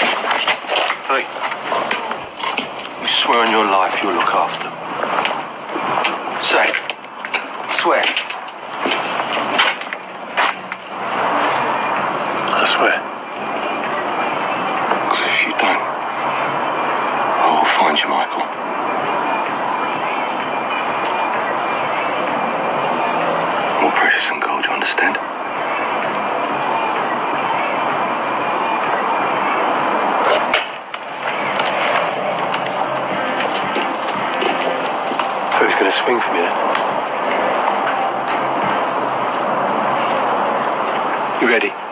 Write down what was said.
Hey. You swear on your life you'll look after. Say. Swear. I swear. Because if you don't, I will find you, Michael. More precious than gold, you understand? Going to swing for me. You ready?